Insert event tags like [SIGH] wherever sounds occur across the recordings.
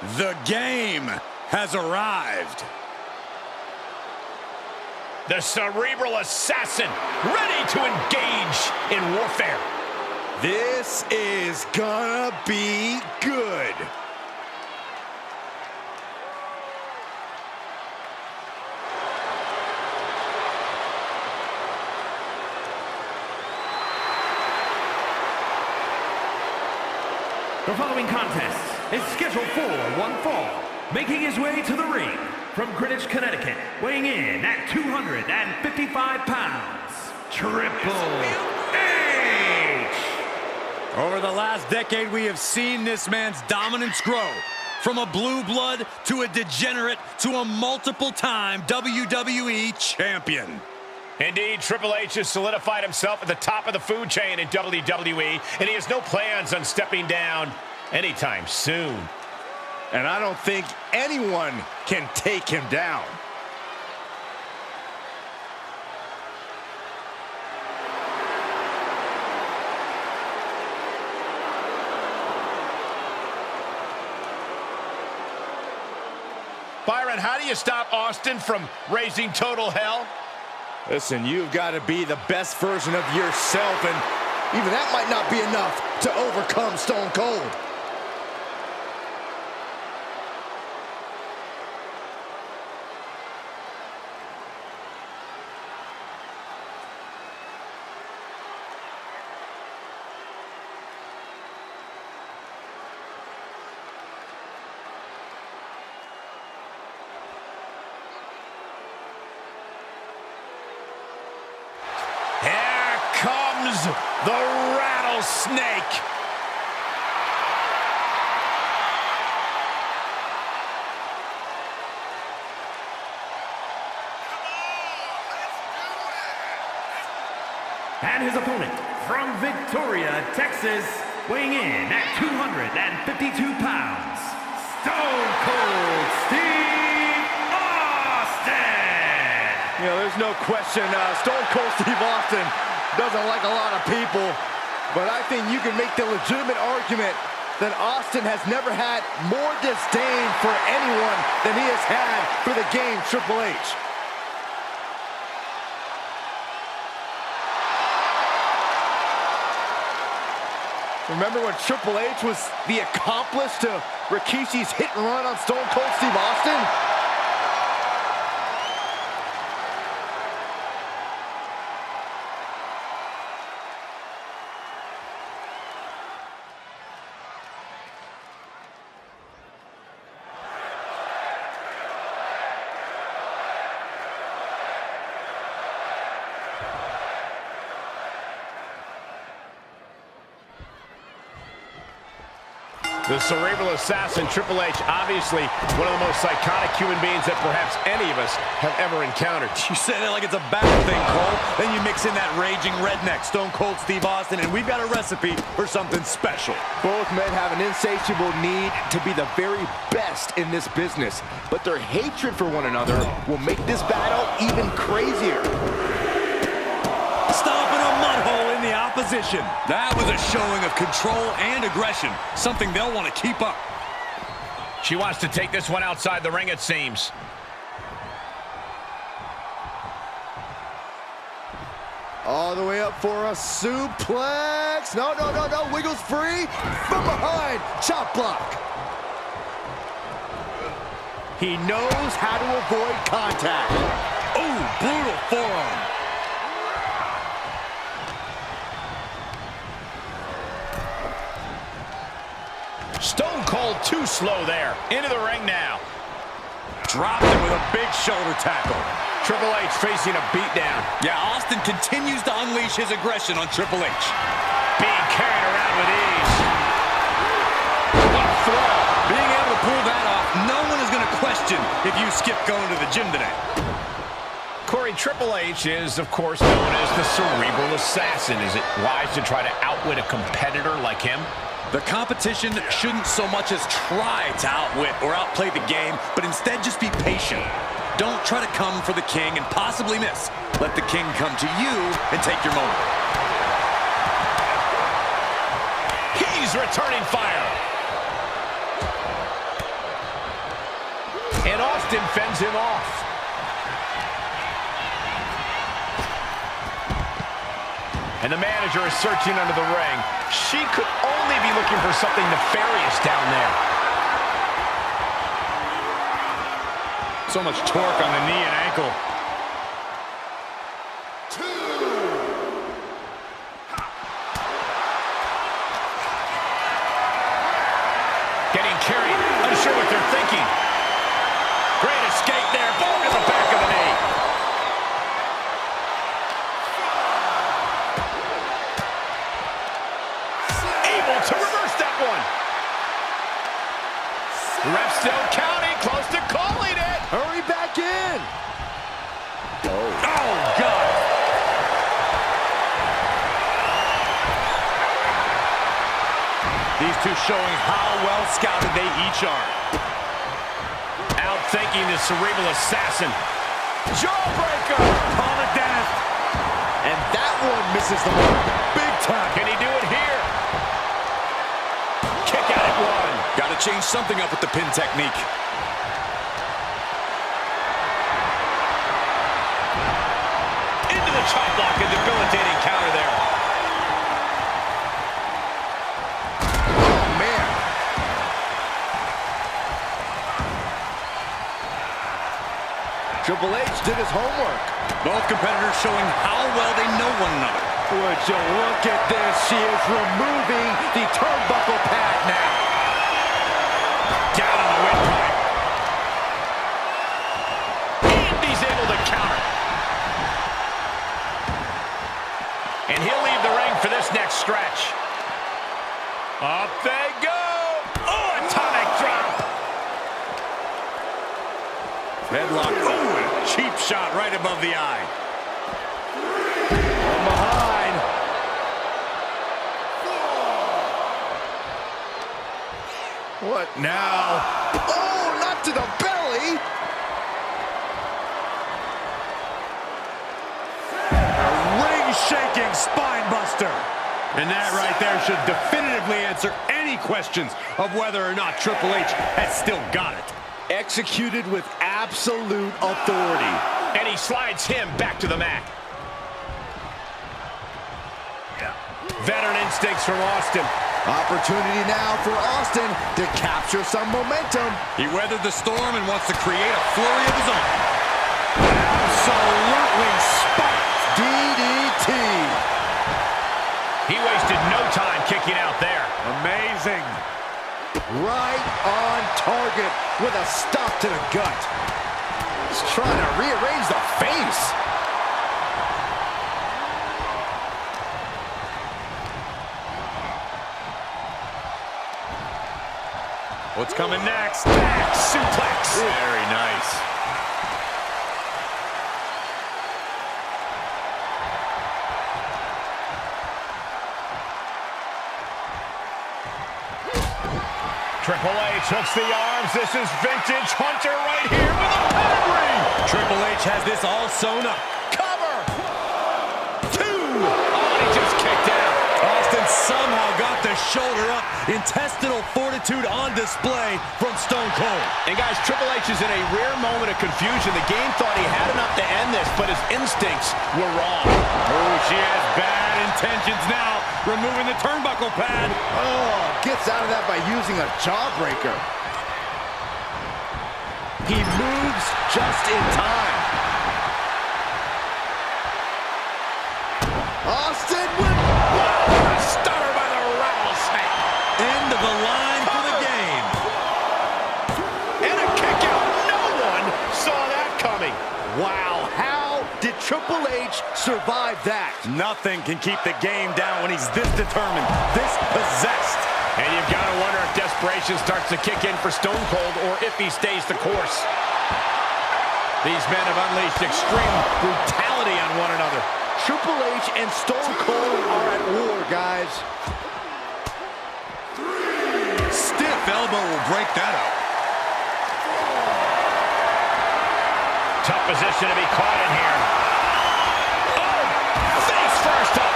The game has arrived. The cerebral assassin, ready to engage in warfare. This is gonna be good. The following contest is scheduled for one fall, making his way to the ring from Greenwich, Connecticut, weighing in at 255 pounds, Triple H! Over the last decade, we have seen this man's dominance grow. From a blue blood to a degenerate to a multiple-time WWE champion. Indeed, Triple H has solidified himself at the top of the food chain in WWE, and he has no plans on stepping down anytime soon. And I don't think anyone can take him down. Byron, how do you stop Austin from raising total hell? Listen, you've got to be the best version of yourself, and even that might not be enough to overcome Stone Cold. Here comes the rattlesnake. And his opponent from Victoria, Texas, weighing in at 252 pounds, Stone Cold Steve Austin! You know, there's no question uh, Stone Cold Steve Austin doesn't like a lot of people, but I think you can make the legitimate argument that Austin has never had more disdain for anyone than he has had for the game Triple H. Remember when Triple H was the accomplice to Rikishi's hit and run on Stone Cold Steve Austin? The cerebral assassin, Triple H, obviously one of the most psychotic human beings that perhaps any of us have ever encountered. You said it like it's a bad thing, Cole. Then you mix in that raging redneck, Stone Cold Steve Austin, and we've got a recipe for something special. Both men have an insatiable need to be the very best in this business, but their hatred for one another will make this battle even crazier. Opposition. That was a showing of control and aggression, something they'll want to keep up. She wants to take this one outside the ring, it seems. All the way up for a suplex. No, no, no, no. Wiggles free from behind. Chop block. He knows how to avoid contact. Oh, brutal forearm. Too slow there. Into the ring now. Dropped him with a big shoulder tackle. Triple H facing a beatdown. Yeah, Austin continues to unleash his aggression on Triple H. Being carried around with ease. What a throw. Being able to pull that off, no one is going to question if you skip going to the gym today. Corey, Triple H is, of course, known as the cerebral assassin. Is it wise to try to outwit a competitor like him? The competition shouldn't so much as try to outwit or outplay the game, but instead just be patient. Don't try to come for the king and possibly miss. Let the king come to you and take your moment. He's returning fire. And Austin fends him off. And the manager is searching under the ring. She could only be looking for something nefarious down there. So much torque on the knee and ankle. Cerebral assassin. Jawbreaker. Call it death. And that one misses the mark. Big time. Can he do it here? Kick out at one. Got to change something up with the pin technique. Into the chop block, a debilitating counter there. Triple H did his homework. Both competitors showing how well they know one another. Would you look at this? She is removing the turnbuckle pad now. Down on the windpipe. And he's able to counter. And he'll leave the ring for this next stretch. Up they go. Oh, atomic drop. Headlock. Ooh, and a cheap shot right above the eye. From behind. What now? Oh, not to the belly. A Ring-shaking spine buster. And that right there should definitively answer any questions of whether or not Triple H has still got it. Executed with absolute authority. And he slides him back to the mat. Veteran instincts from Austin. Opportunity now for Austin to capture some momentum. He weathered the storm and wants to create a flurry of his own. Absolutely spiked. DDT. He wasted no time kicking out there. Amazing. Right on target with a stop to the gut. He's trying to rearrange the face. What's coming next? Back suplex. Very nice. Triple H hooks the arms. This is vintage Hunter right here with a pedigree. Triple H has this all sewn up. Cover. Two. Oh, and he just kicked out. Austin somehow got the shoulder up. Intestinal fortitude on display from Stone Cold. And guys, Triple H is in a rare moment of confusion. The game thought he had enough to end this, but his instincts were wrong. Oh, she has bad intentions now. Removing the turnbuckle pad. Oh, gets out of that by using a jawbreaker. He moves just in time. Austin Triple H survive that? Nothing can keep the game down when he's this determined, this possessed. And you've got to wonder if desperation starts to kick in for Stone Cold or if he stays the course. These men have unleashed extreme brutality on one another. Triple H and Stone Cold are at war, guys. Stiff elbow will break that up. Tough position to be caught in here.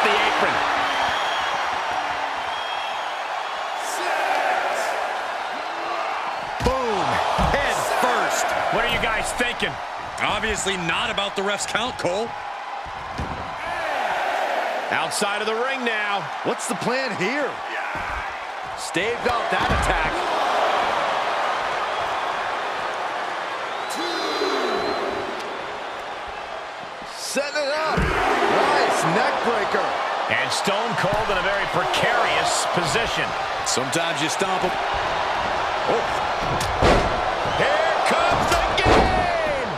The apron. Boom, head first. What are you guys guys thinking? Obviously not about the ref's count, Cole. Outside of the ring now. What's the plan here? Staved off that attack. Setting it up. Nice. And Stone Cold in a very precarious position. Sometimes you stomp him. Oh. Here comes the game!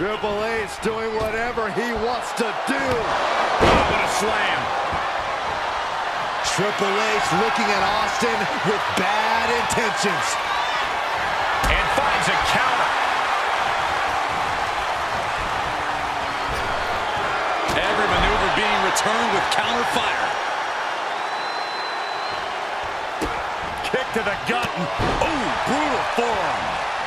Triple H doing whatever he wants to do. Oh, what a slam. Triple H looking at Austin with bad intentions. And finds a counter. Maneuver being returned with counter fire. Kick to the gut. Oh, brutal forearm.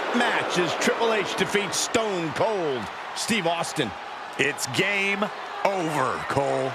Set, match as Triple H defeats Stone Cold Steve Austin. It's game over, Cole.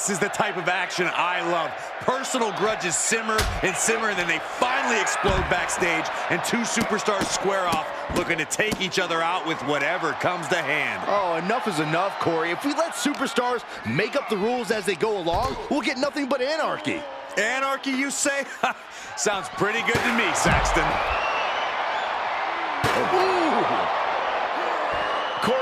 This is the type of action I love. Personal grudges simmer and simmer, and then they finally explode backstage, and two superstars square off, looking to take each other out with whatever comes to hand. Oh, enough is enough, Corey. If we let superstars make up the rules as they go along, we'll get nothing but anarchy. Anarchy, you say? [LAUGHS] Sounds pretty good to me, Saxton.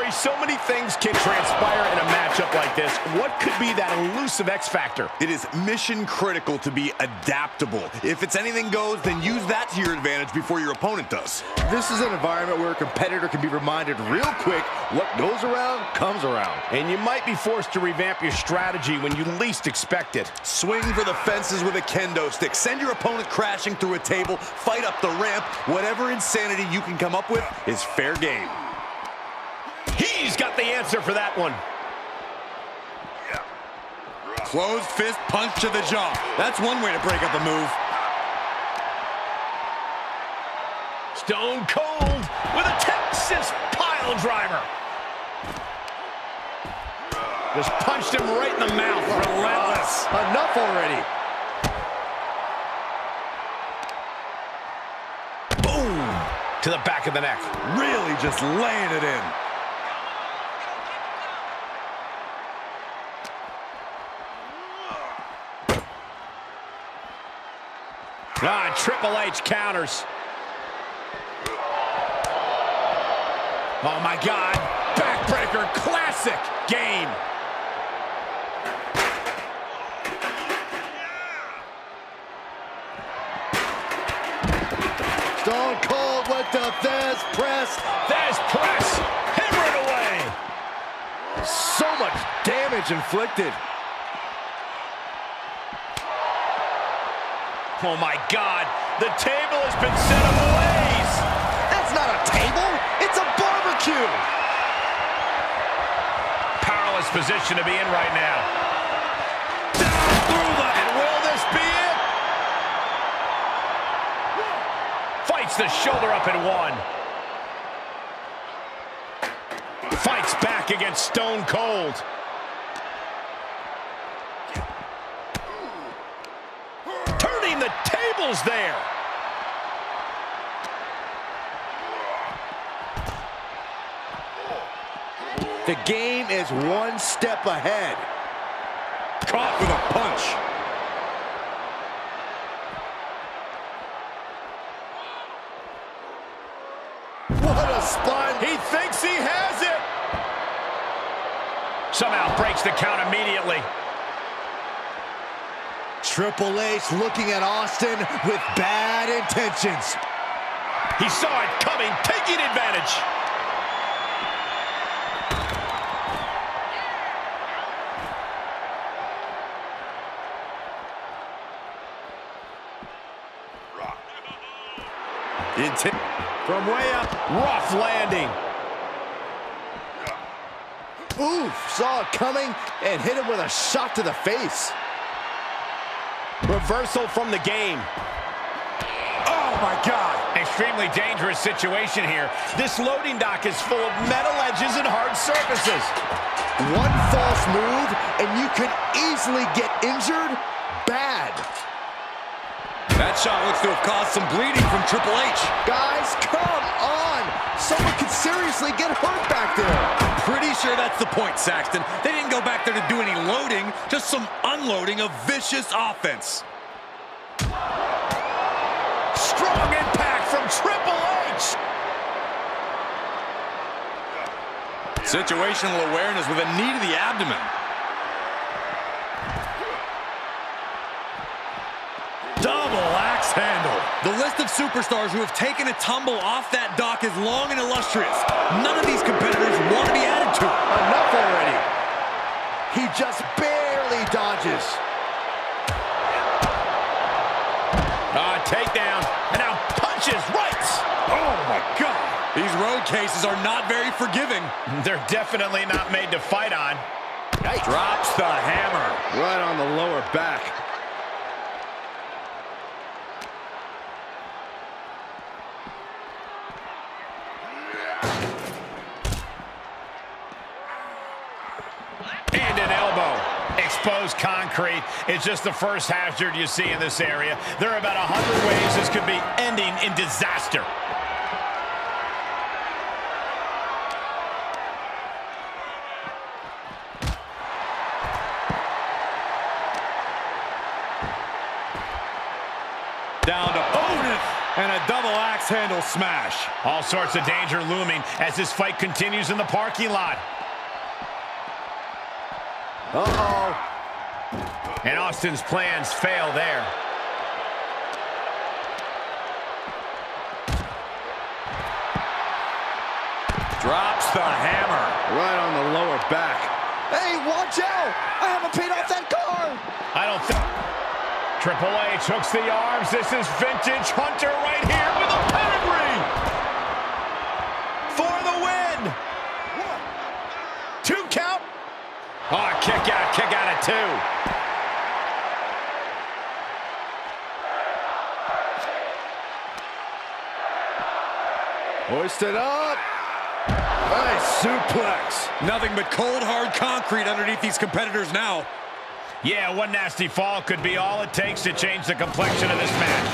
Corey, so many things can transpire in a matchup like this. What could be that elusive X factor? It is mission critical to be adaptable. If it's anything goes, then use that to your advantage before your opponent does. This is an environment where a competitor can be reminded real quick what goes around comes around. And you might be forced to revamp your strategy when you least expect it. Swing for the fences with a kendo stick. Send your opponent crashing through a table. Fight up the ramp. Whatever insanity you can come up with is fair game. He's got the answer for that one. Closed fist punch to the jaw. That's one way to break up a move. Stone Cold with a Texas pile driver. Just punched him right in the mouth. Relentless. Enough already. Boom. To the back of the neck. Really just laying it in. Ah, Triple H counters. Oh my God. Backbreaker classic game. Stone Cold with the Thesz press. Thesz press. Hammer it away. So much damage inflicted. Oh my God. The table has been set ablaze. That's not a table. It's a barbecue. Powerless position to be in right now. Down through the... And will this be it? Fights the shoulder up and one. Fights back against Stone Cold. There. The game is one step ahead. Caught with a punch. What a spin! He thinks he has it. Somehow breaks the count immediately. Triple H looking at Austin with bad intentions. He saw it coming, taking advantage. From way up, rough landing. Oof, saw it coming and hit him with a shot to the face. Reversal from the game. Oh, my God. Extremely dangerous situation here. This loading dock is full of metal edges and hard surfaces. One false move, and you could easily get injured bad. That shot looks to have caused some bleeding from Triple H. Guys, come on. Someone could seriously get hurt back there. Pretty sure that's the point, Saxton. They didn't go back there to do any just some unloading of vicious offense. Strong impact from Triple H. Situational awareness with a knee to the abdomen. Double axe handle. The list of superstars who have taken a tumble off that dock is long and illustrious. None of these competitors want to be added to it. Enough already. He just barely dodges. Ah, takedown. And now punches right. Oh, my God. These road cases are not very forgiving. [LAUGHS] They're definitely not made to fight on. Drops the hammer. Right on the lower back. And an elbow. Exposed concrete is just the first hazard you see in this area. There are about a 100 ways this could be ending in disaster. Down to opponent. And a double axe handle smash. All sorts of danger looming as this fight continues in the parking lot. Uh-oh. And Austin's plans fail there. Drops the hammer. Right on the lower back. Hey, watch out! I haven't paid off that car! I don't think... Triple H hooks the arms. This is vintage Hunter right here with a pedigree. For the win. One, two count. Oh, kick out, kick out at two. Hoisted up. Nice suplex. Nothing but cold, hard concrete underneath these competitors now. Yeah, one nasty fall could be all it takes to change the complexion of this match.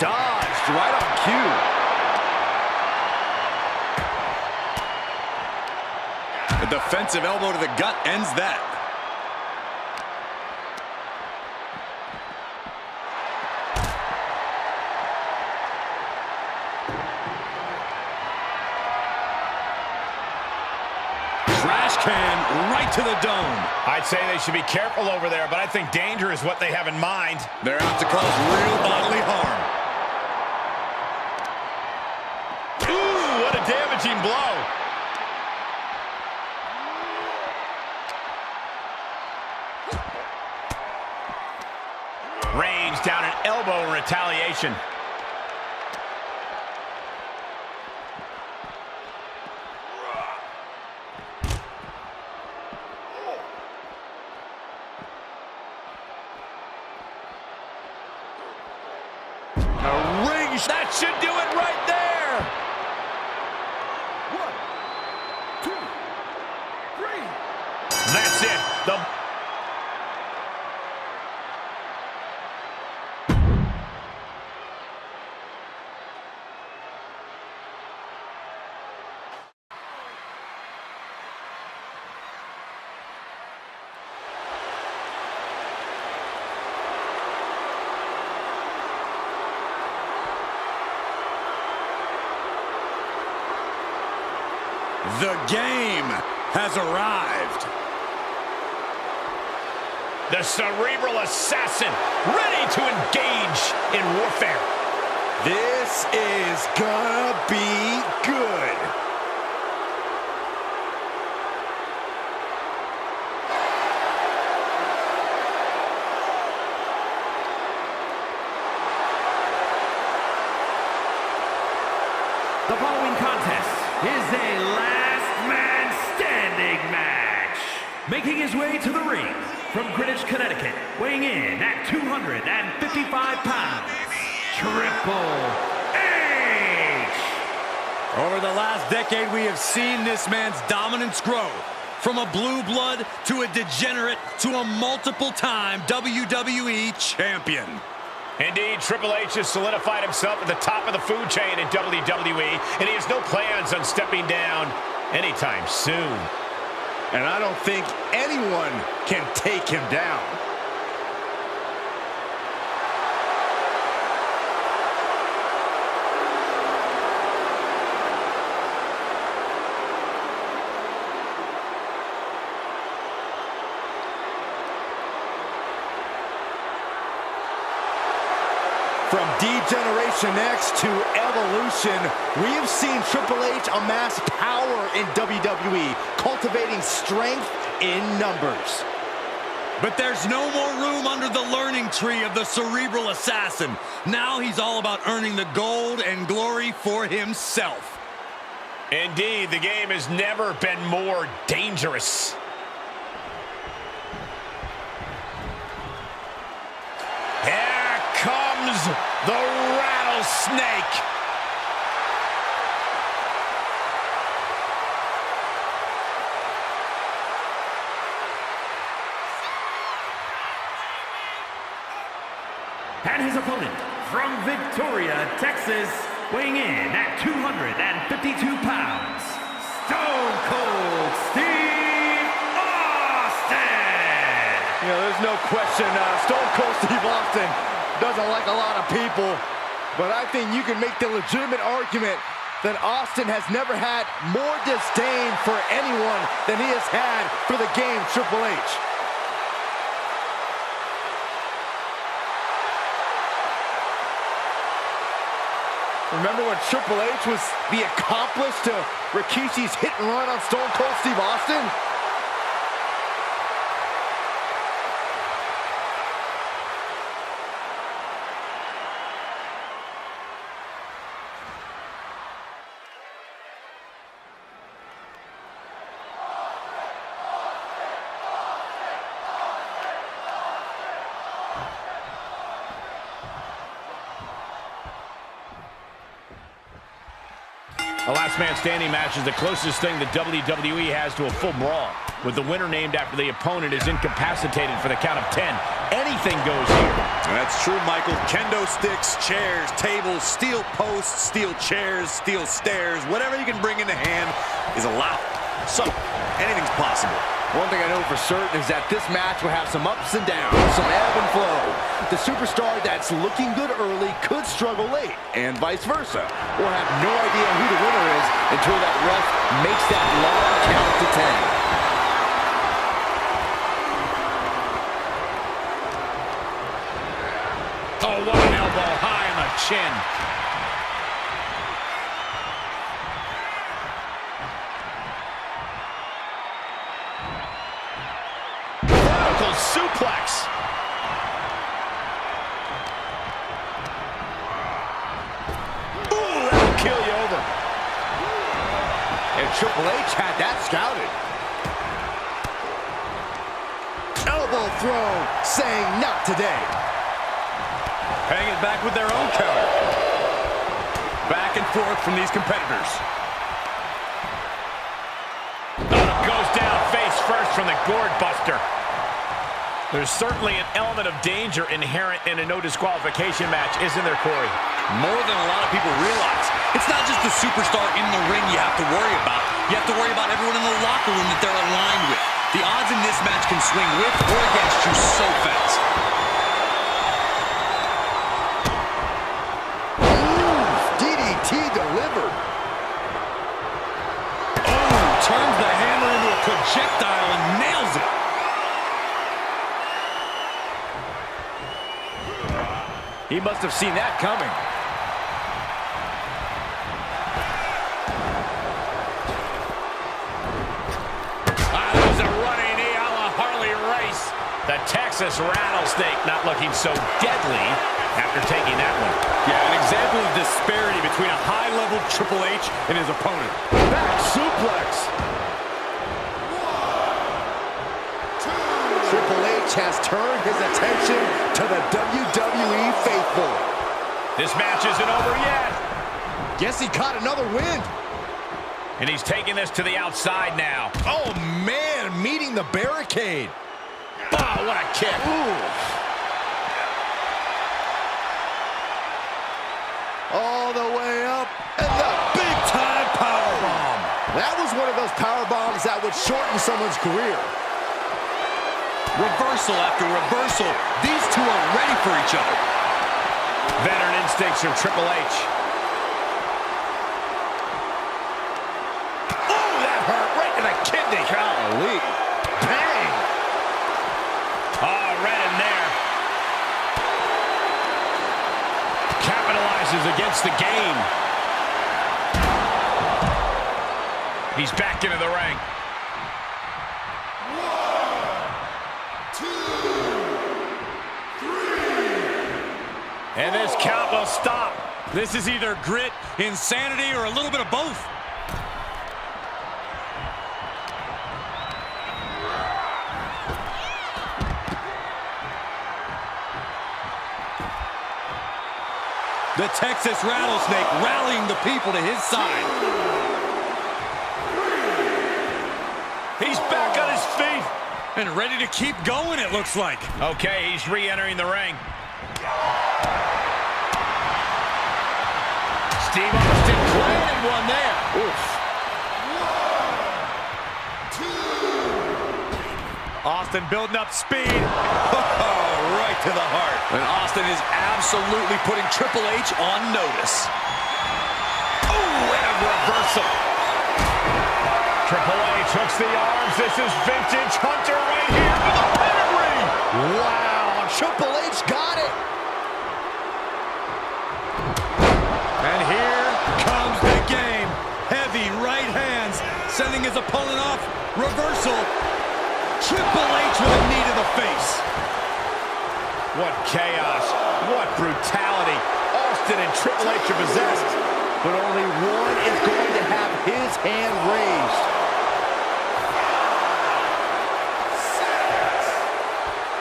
Dodged right on cue. A defensive elbow to the gut ends that. To the dome. I'd say they should be careful over there, but I think danger is what they have in mind. They're out to cause real bodily harm. Ooh, what a damaging blow. Range down an elbow in retaliation. A ring That should do it right there. One, two, three. That's it. The game has arrived. The cerebral assassin, ready to engage in warfare. This is gonna be good. The following contest is a Making his way to the ring from Greenwich, Connecticut, weighing in at 255 pounds, Triple H. Over the last decade, we have seen this man's dominance grow. From a blue blood to a degenerate to a multiple-time WWE champion. Indeed, Triple H has solidified himself at the top of the food chain in WWE, and he has no plans on stepping down anytime soon. And I don't think anyone can take him down. From D-Generation X to Evolution, we have seen Triple H amass power in WWE, cultivating strength in numbers. But there's no more room under the learning tree of the cerebral assassin. Now he's all about earning the gold and glory for himself. Indeed, the game has never been more dangerous. Here comes the rattlesnake. And his opponent from Victoria, Texas, weighing in at 252 pounds, Stone Cold Steve Austin. You know, there's no question uh, Stone Cold Steve Austin doesn't like a lot of people, but I think you can make the legitimate argument that Austin has never had more disdain for anyone than he has had for the game Triple H. Remember when Triple H was the accomplice to Rikishi's hit and run on Stone Cold Steve Austin? A last man standing match is the closest thing the WWE has to a full brawl, with the winner named after the opponent is incapacitated for the count of 10. Anything goes here. That's true, Michael. Kendo sticks, chairs, tables, steel posts, steel chairs, steel stairs, whatever you can bring into hand is allowed. So, anything's possible. One thing I know for certain is that this match will have some ups and downs, some ebb and flow. The superstar that's looking good early could struggle late, and vice versa. We'll have no idea who the winner is until that ref makes that long competitors. Goes down face first from the gourd buster. There's certainly an element of danger inherent in a no disqualification match, isn't there, Corey? More than a lot of people realize. It's not just the superstar in the ring you have to worry about. You have to worry about everyone in the locker room that they're aligned with. The odds in this match can swing with or against you so fast. Projectile and nails it. He must have seen that coming. Ah, that was a running knee a la Harley Race. The Texas Rattlesnake not looking so deadly after taking that one. Yeah, an example of disparity between a high-level Triple H and his opponent. Back suplex. Has turned his attention to the WWE faithful. This match isn't over yet. Guess he caught another wind. And he's taking this to the outside now. Oh, man, meeting the barricade. Oh, what a kick. Ooh. All the way up, and the big-time powerbomb. That was one of those power bombs that would shorten someone's career. Reversal after reversal. These two are ready for each other. Veteran instincts from Triple H. Oh, that hurt right in the kidney. Golly. Bang. Oh, right in there. Capitalizes against the game. He's back into the ring. And this count will stop. This is either grit, insanity, or a little bit of both. The Texas Rattlesnake rallying the people to his side. He's back on his feet. And ready to keep going, it looks like. Okay, he's re-entering the ring. Steve Austin planted one there. Oof. Austin building up speed. [LAUGHS] Oh, right to the heart. And Austin is absolutely putting Triple H on notice. Oh, and a reversal. Triple H hooks the arms. This is vintage Hunter right here with a pedigree. Wow, Triple H got it. Sending his opponent off. Reversal. Triple H with a knee to the face. What chaos. What brutality. Austin and Triple H are possessed. But only one is going to have his hand raised.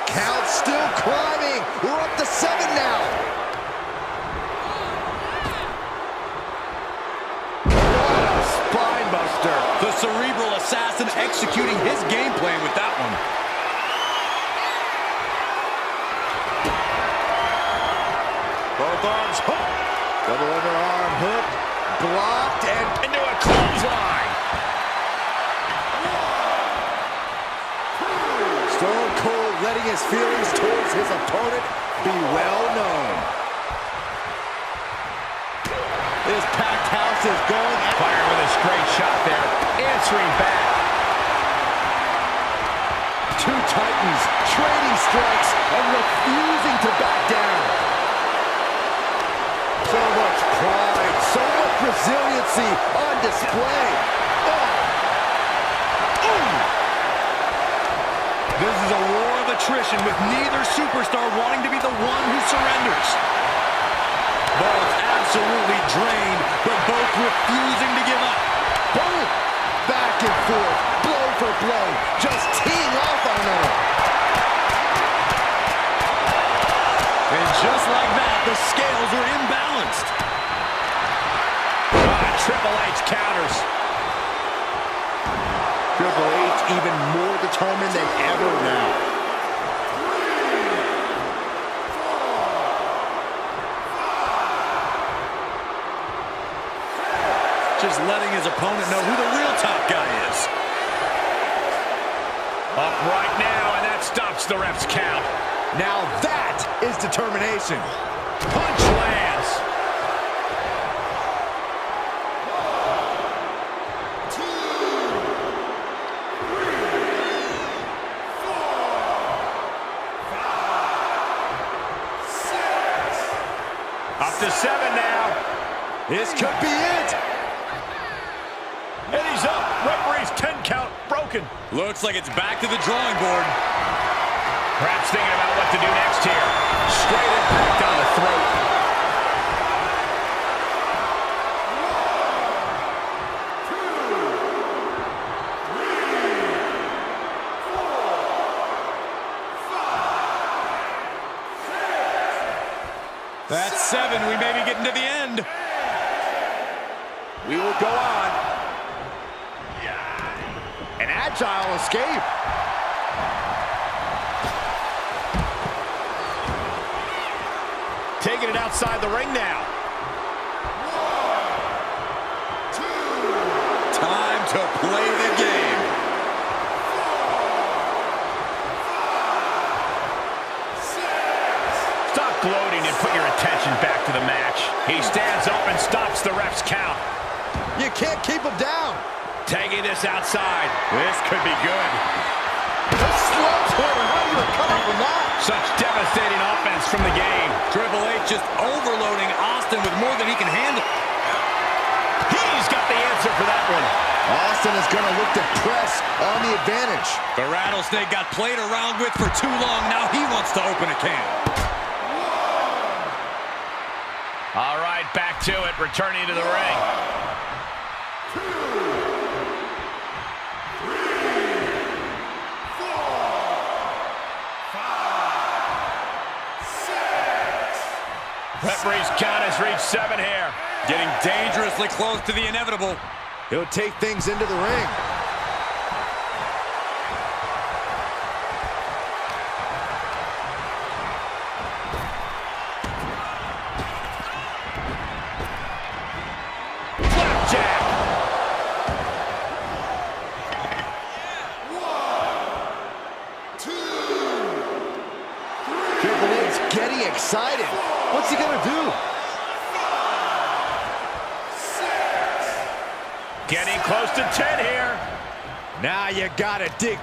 Count still climbing. We're up to seven now. What a spine buster. The cerebral assassin executing his game plan with that one. Both arms hooked. Double underarm hook. Blocked and Into a clothesline. Stone Cold letting his feelings towards his opponent be well known. House is going Fire with a straight shot there. Answering back. Two Titans trading strikes and refusing to back down. So much pride, so much resiliency on display. Oh. Ooh. This is a war of attrition with neither superstar wanting to be the one who surrenders. Both absolutely drained, but both refusing to give up. Boom! Back and forth, blow for blow, just teeing off on another. And just like that, the scales are imbalanced. Ah, Triple H counters. Triple H even more determined than ever now. Just letting his opponent know who the real top guy is. Up right now, and that stops the ref's count. Now that is determination. Punch lands. Like it's back to the drawing board. Perhaps thinking about what to do next here. Straight impact going to look to press on the advantage. The Rattlesnake got played around with for too long. Now he wants to open a can. All right, back to it, returning to the ring. Referee's count has reached seven here. Getting dangerously close to the inevitable. He'll take things into the ring.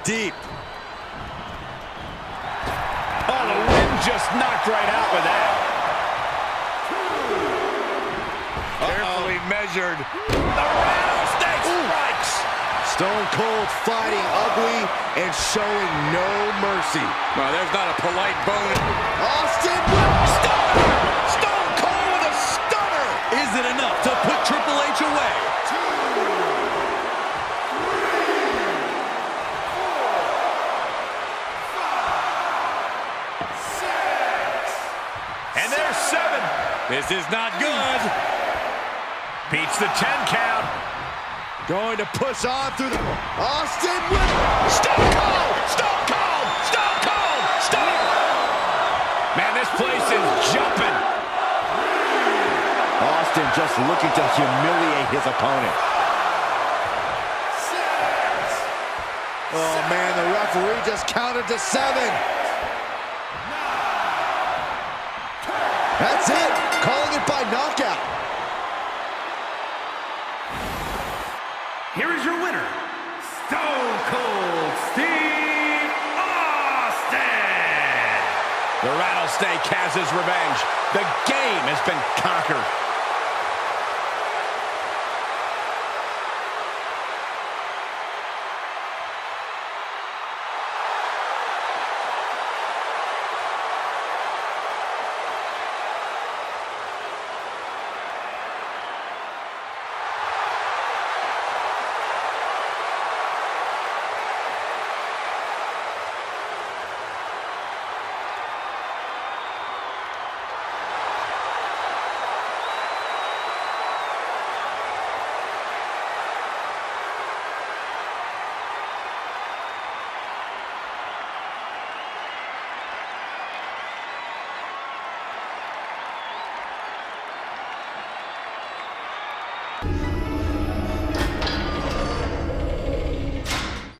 Deep. Oh, the wind just knocked right out with that. Carefully measured. The rattlesnake strikes. Stone Cold fighting ugly and showing no mercy. Well, there's not a polite bone. Austin with Stone. Stone Cold with a stunner. Is it enough to put Triple H away? This is not good. Beats the 10 count. going to push on through the... Austin with... Stone Cold! Stone Cold! Stone Cold! Stone! Man, this place is jumping. Austin just looking to humiliate his opponent. Oh, man, the referee just counted to seven. That's it. Calling it by knockout. Here is your winner, Stone Cold Steve Austin. The Rattlesnake has his revenge. The game has been conquered.